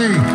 Hey!